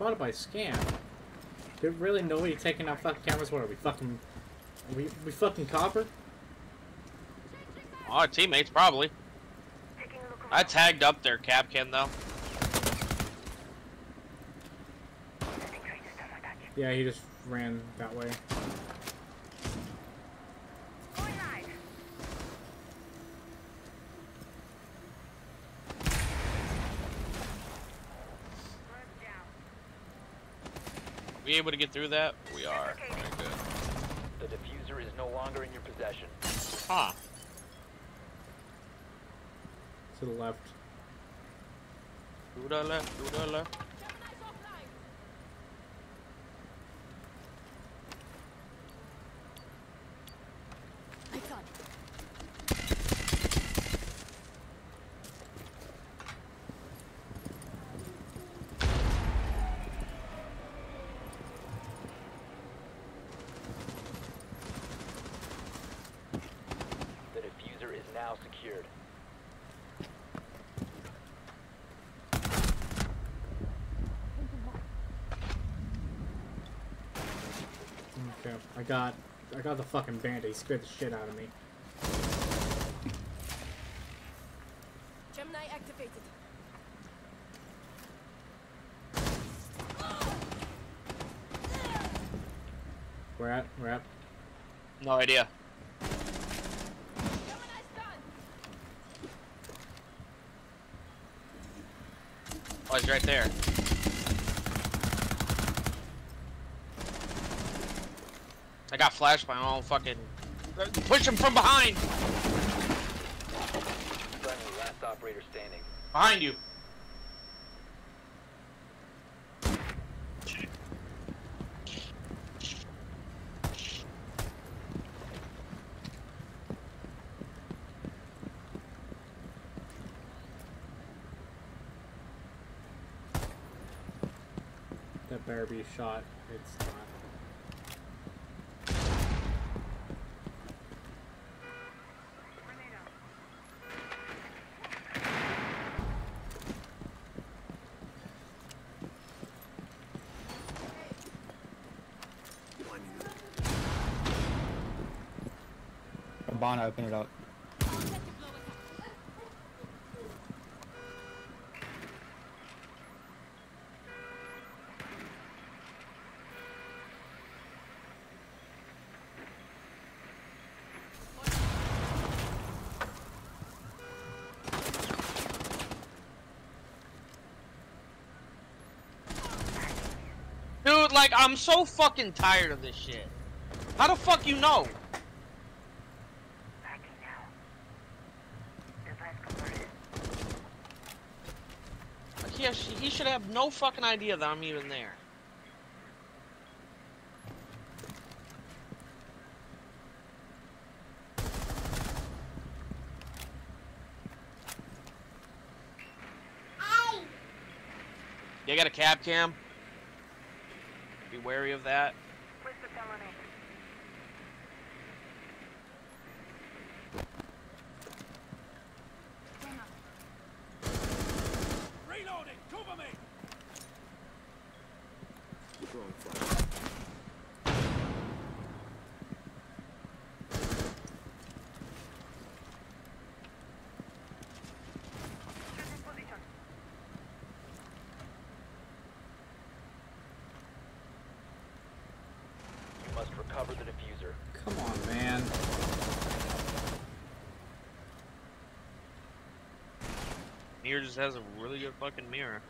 Spotted by scam. Did really nobody taking out fucking cameras? What are we fucking? Are we we fucking copper? Our teammates probably. I tagged up their Kapkan though. Yeah, he just ran that way. We able to get through that? We are. Very good. The diffuser is no longer in your possession. Huh. To the left. To the left, to the left. The diffuser is now secured. Okay, I got, I got the fucking band. He scared the shit out of me. Gemini activated. Where at? Where at? No idea. Oh, he's right there. Got flashed by own fucking. Push him from behind! Friendly, last operator standing. Behind you! That better be shot. It's not. Abana, open it up. Dude, like, I'm so fucking tired of this shit. How the fuck you know? Like, he, has, he should have no fucking idea that I'm even there. You got a Kapkan? Be wary of that. You must recover the diffuser. Come on, man. Mira just has a really good fucking mirror.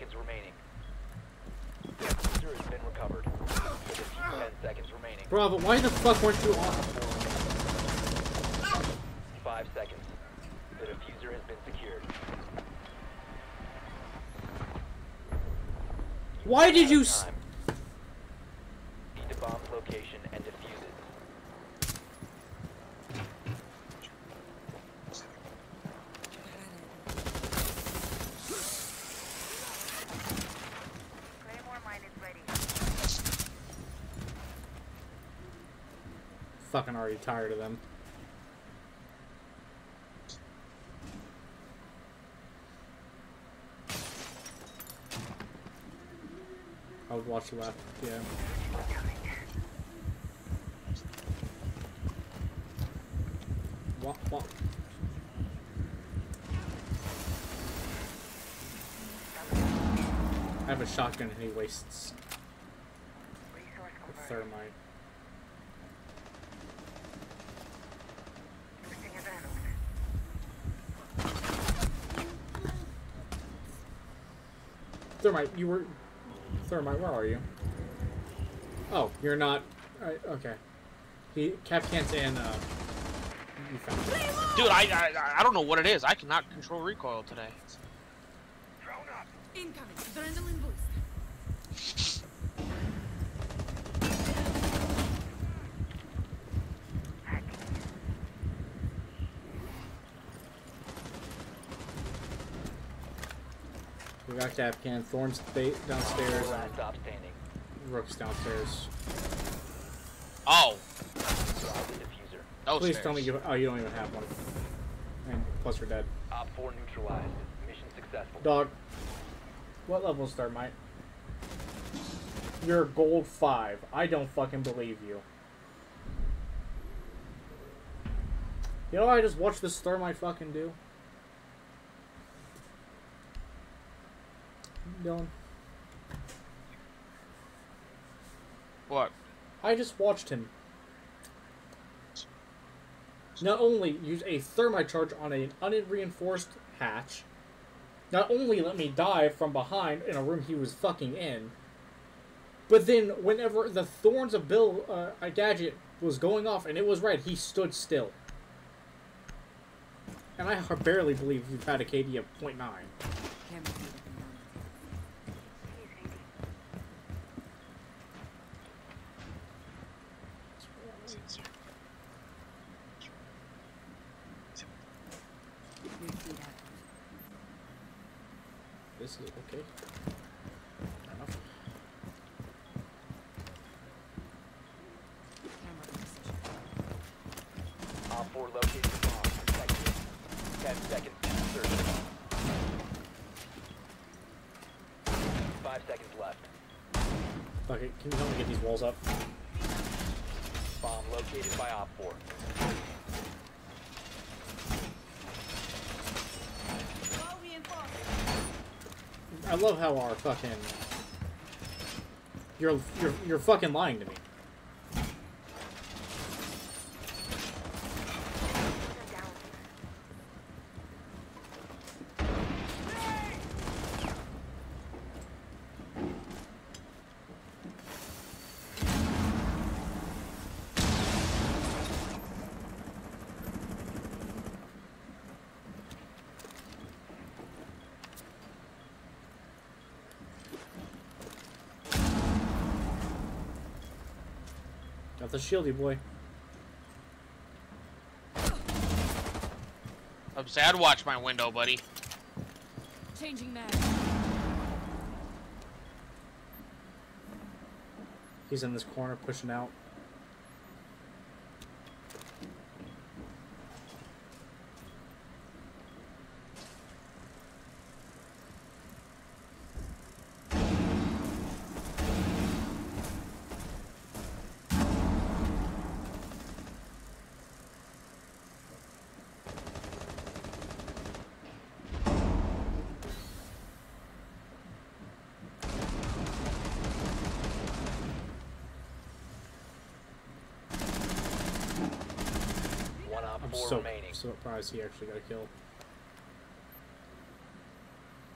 Seconds remaining. The diffuser has been recovered. The ten seconds remaining. Bravo, why the fuck weren't you on? Five seconds. The diffuser has been secured. Why did you s- time. Need to bomb's location and defuse it. Claymore mine is ready. Fucking already tired of them. I would watch left, yeah. What, what? I have a shotgun and he wastes the thermite. Using adrenaline. Thermite, you were. Thermite, where are you? Oh, you're not. I, okay. He Kapkan's in. Uh, you found it. Dude, I, I I don't know what it is. I cannot control recoil today. Incoming. Adrenaline We got Kapkan. Thorn's downstairs. Last And stop standing. Rook's downstairs. Oh, Drop no Please stairs. tell me you. Oh, you don't even have one. And plus, you're dead. Op 4 neutralized. Mission successful. Dog. What level is Thermite? You're gold five. I don't fucking believe you. You know what I just watched this Thermite fucking do? Dylan. What? I just watched him not only use a thermite charge on an unreinforced hatch, not only let me die from behind in a room he was fucking in, but then whenever the thorns of Bill uh, a gadget was going off and it was red, he stood still. And I barely believe you've had a KD of 0.9. This is okay. Fair enough. Op 4 located the bomb. Protect it. 10 seconds to insertion. 5 seconds left. Fuck it. Can you help me get these walls up? Bomb located by Op 4. I love how our fucking you're you're you're fucking lying to me. Got the shieldy boy. I'm sad. Watch my window, buddy. Changing mag. He's in this corner pushing out. One Op I'm 4 so remaining. Surprised he actually got a kill.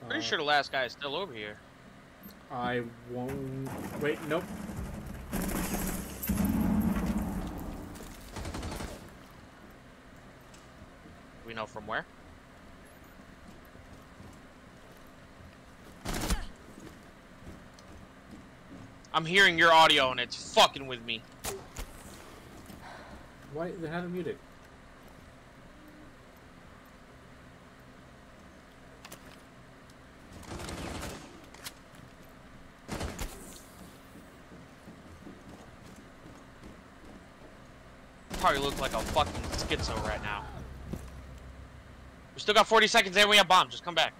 Pretty Uh, sure the last guy is still over here. I won't. Wait, nope. We know from where? I'm hearing your audio and it's fucking with me. Why? They had it muted. Probably look like a fucking schizo right now. We still got 40 seconds and we have bombs. Just come back.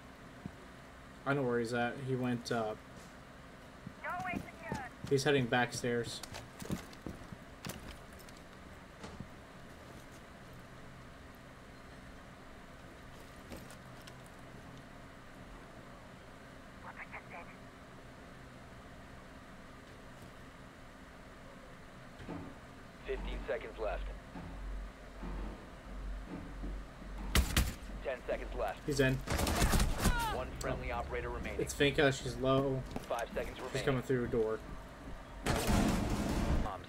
I know where he's at. He went. uh... He's heading backstairs. We're protected. Fifteen seconds left. Ten seconds left. He's in. One friendly operator remaining. It's Finka. She's low. Five seconds She's coming through a door. Bombs.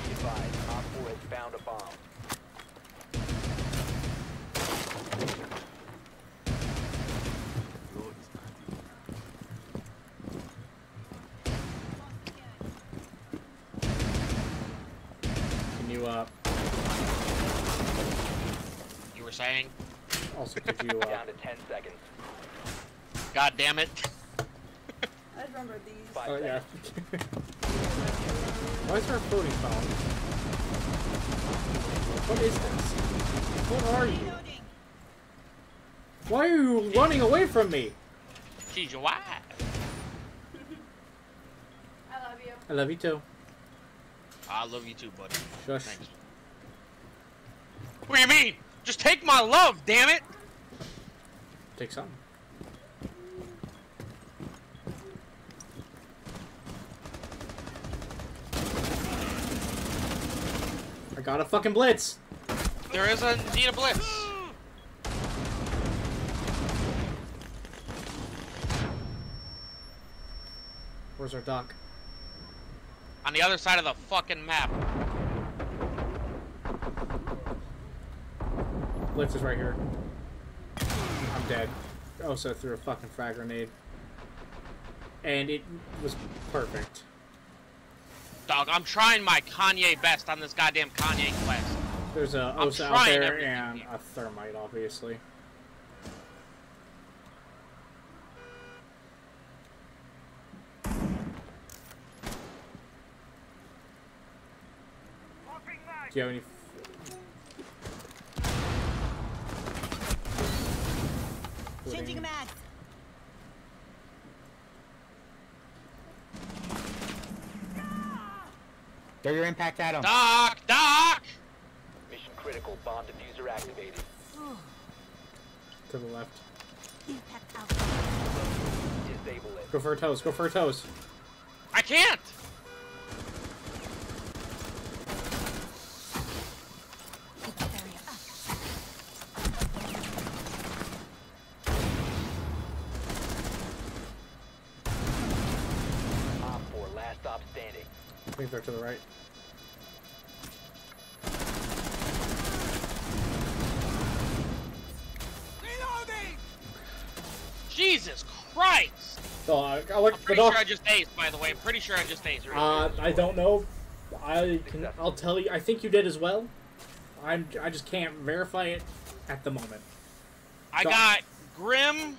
Be advised, Op 4 has found a bomb. Can you uh You were saying? also could you uh Down to ten seconds. God damn it. I remember these. Five Oh yeah. Why is there a floating phone? What is this? What are you? Why are you running away from me? She's your wife. I love you. I love you too. I love you too, buddy. Shush. Thanks. What do you mean? Just take my love, damn it! Take something. I got a fucking blitz. There is a need a blitz. Where's our dock? On the other side of the fucking map. Blitz is right here. I'm dead. Also threw a fucking frag grenade. And it was perfect. Dog, I'm trying my Kanye best on this goddamn Kanye quest. There's a Osa out there and here. a thermite, obviously. Do you have any? Changing mag. Throw your impact at him. Doc, Doc! Mission critical. Bomb diffuser activated. To the left. Disable it. Go for a toes. Go for a toes. I can't! Op 4 standing. I think they're to the right. Jesus Christ! So uh, I I'm look pretty sure I just aced, by the way. I'm pretty sure I just aced. Uh, I don't know. I can. I'll tell you. I think you did as well. I'm. I just can't verify it at the moment. I so- got Grim,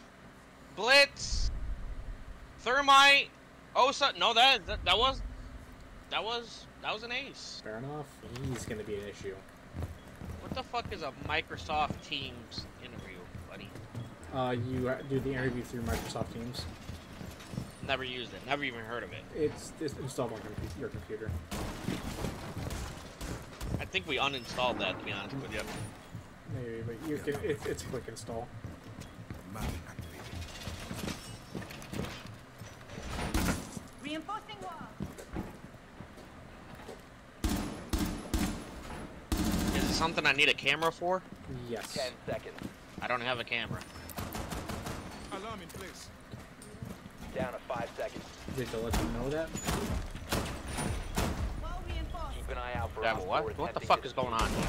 Blitz, Thermite, Osa. No, that, that that was that was that was an ace. Fair enough. He's gonna be an issue. What the fuck is a Microsoft Teams interview, buddy? Uh, you uh, do the interview through Microsoft Teams. Never used it. Never even heard of it. It's, it's installed on your computer. I think we uninstalled that to be honest with you. Maybe, but you can. It, it's a quick install. Reinforcing wall. Is it something I need a camera for? Yes. 10 seconds. I don't have a camera. Alarm in place. Down to 5 seconds. Did they let you know that? Keep Keep an eye out for Yeah, what? What the fuck is going on here?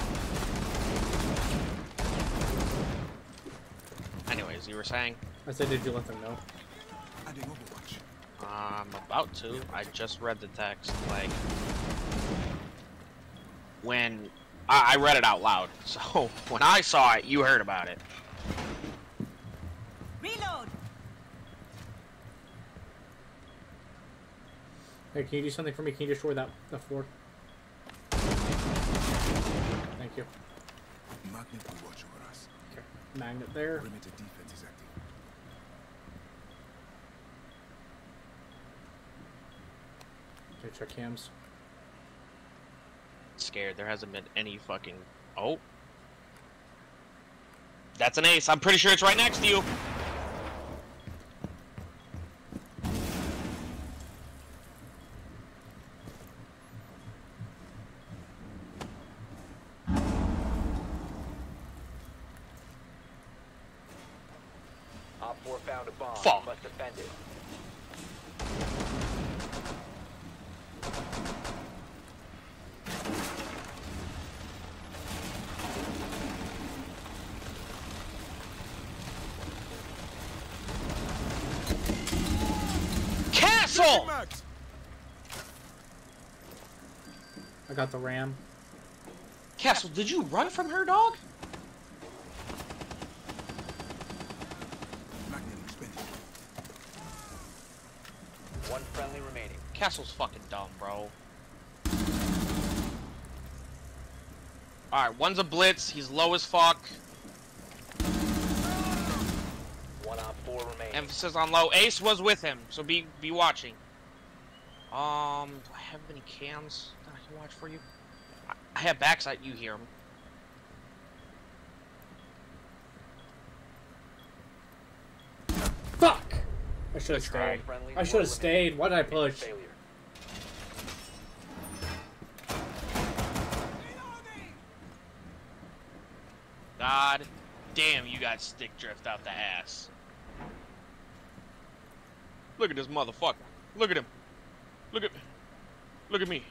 Anyways, you were saying? I said, did you let them know? Adding Overwatch. I'm about to. I just read the text. Like, when I, I read it out loud, so when I saw it, you heard about it. Reload! Hey, can you do something for me? Can you destroy that, that floor? Thank you. Magnet will watch over us. Okay. Magnet there. Perimeter defense is active. Okay, check cams. Scared. There hasn't been any fucking. Oh. That's an ace. I'm pretty sure it's right next to you. Op 4 found a bomb. Fuck. Must defend it. Castle! Max! I got the ram. Castle, did you run from her, dog? One friendly remaining. Castle's fucking dumb, bro. Alright, one's a blitz. He's low as fuck. One on 4 remaining. Emphasis on low. Ace was with him, so be be watching. Um, do I have any cams that I can watch for you? I, I have backside. You hear him. Fuck! I should have stayed. I should have stayed. Why did I eliminated. Mission push? Failure. God damn, you got stick drift out the ass. Look at this motherfucker. Look at him. Look at me. Look at me.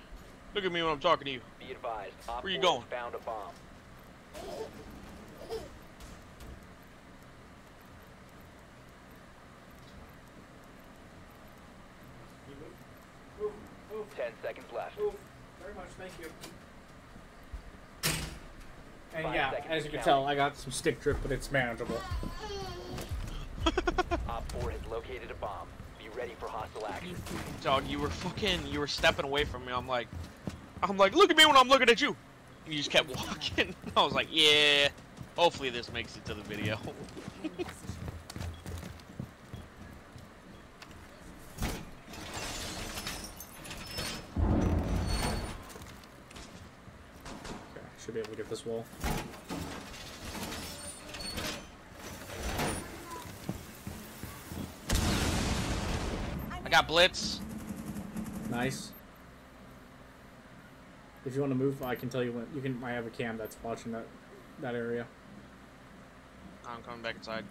Look at me when I'm talking to you. Be advised. Op Where you going? has found a bomb. Ten seconds left. Very much, thank you. And Five yeah, as you can count. tell, I got some stick drip, but it's manageable. Op 4 has located a bomb. Be ready for hostile action. Dog, you were fucking you were stepping away from me. I'm like I'm like, look at me when I'm looking at you. And you just kept walking. I was like, yeah. Hopefully this makes it to the video. Okay, should be able to get this wall. Got blitz. Nice. If you want to move, I can tell you when you can. I have a cam that's watching that that area. I'm coming back inside.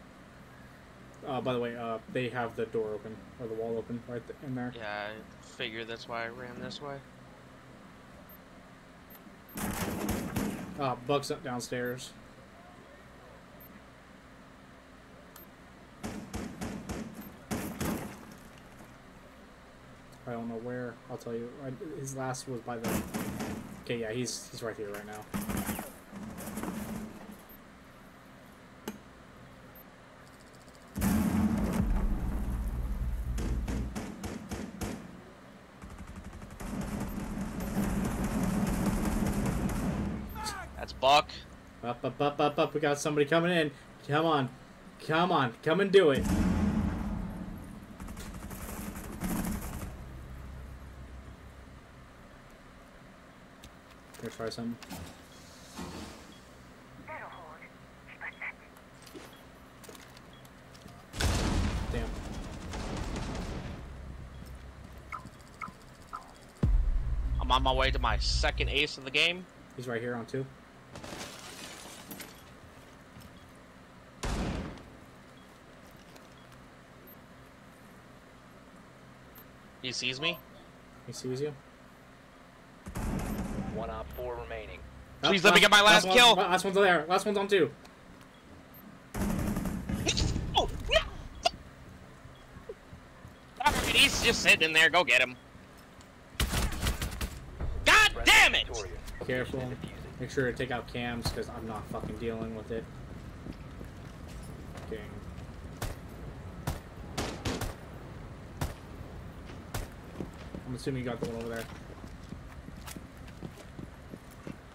Uh, by the way, uh, they have the door open or the wall open right th- in there. Yeah, I figured that's why I ran this way. Uh, Buck's up downstairs. Don't know where. I'll tell you. His last was by the. Okay, yeah, he's he's right here right now. That's Buck. Up, up, up, up, up. We got somebody coming in. Come on, come on, come and do it. Try something. Damn. I'm on my way to my second ace of the game. He's right here on two. He sees me. He sees you. One op four remaining. Please let me get my last one- kill. Last one's there. Last one's on two. Oh, no. Alright, he's just sitting in there. Go get him. God damn it! Careful. Make sure to take out cams because I'm not fucking dealing with it. Okay. I'm assuming you got the one over there.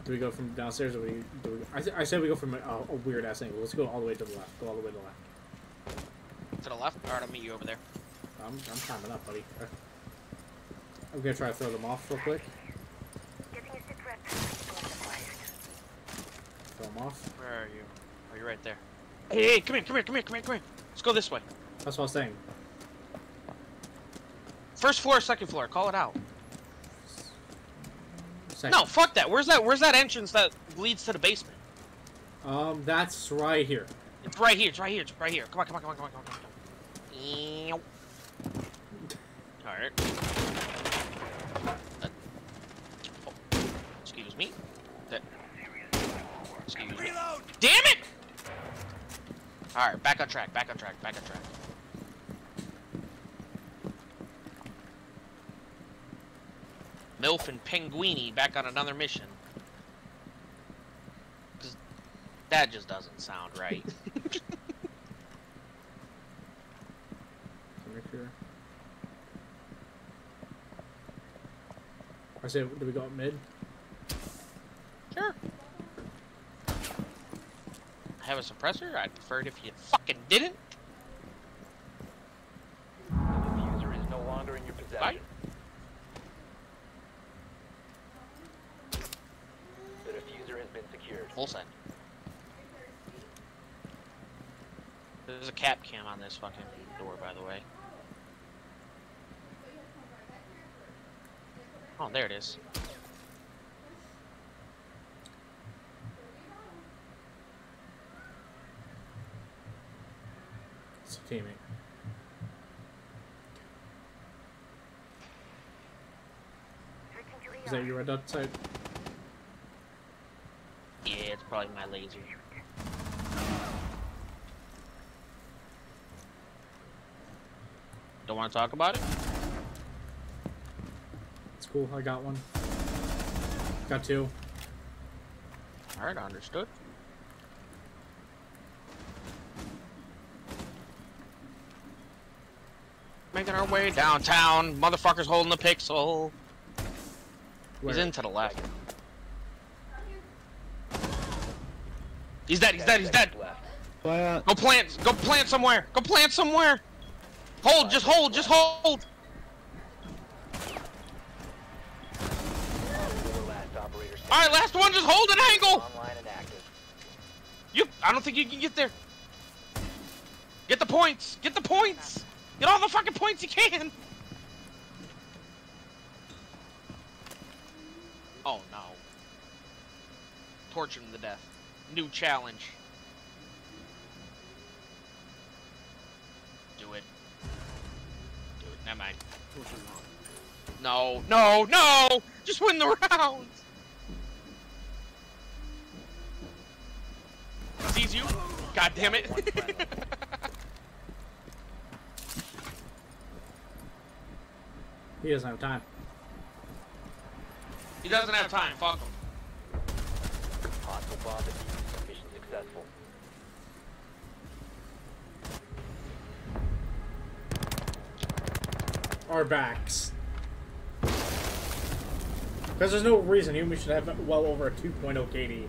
Do we go from downstairs or we, do we I, th- I said we go from a, a weird ass angle. Let's go all the way to the left. Go all the way to the left. To the left. Alright, I'll meet you over there. I'm, I'm climbing up, buddy. I'm gonna try to throw them off real quick. Getting a sit rep. Supplies. Throw them off. Where are you? Oh, you're right there. Hey, hey, come here, come here, come here, come here, come here. Let's go this way. That's what I was saying. First floor, second floor. Call it out. Second. No, fuck that. Where's that? Where's that entrance that leads to the basement? Um, that's right here. It's right here. It's right here. It's right here. Come on, come on, come on, come on, come on. Come on. All right. Uh, oh, excuse me. That. Excuse me. Damn it! All right, back on track. Back on track. Back on track. Milf and Penguini back on another mission. 'Cause that just doesn't sound right. So make sure. I say, do we go up mid? Sure. I have a suppressor. I'd prefer it if you fucking didn't. The diffuser is no longer in your possession. Bye. The diffuser has been secured. Full send. There's a Kapkan on this fucking door, by the way. Oh, there it is. It's to Is that your red dot side? Yeah, it's probably my laser. Don't want to talk about it? It's cool. I got one. Got two. Alright, understood. Making our way downtown. Motherfucker's holding the pixel. Where? He's into the left. He's dead, he's dead, he's dead. Seconds uh, Go plant, go plant somewhere. Go plant somewhere. Hold, just hold, just hold. Alright, last one, just hold an angle. You, I don't think you can get there. Get the points, get the points. Get all the fucking points you can. Oh no. Torture him to death. New challenge. Never mind. No, no, no! Just win the round! Sees you? God damn it. He doesn't have time. he doesn't have time. Fuck him. Hostile bomb defused. Mission successful. Our backs. Because there's no reason we should have well over a 2.0 KD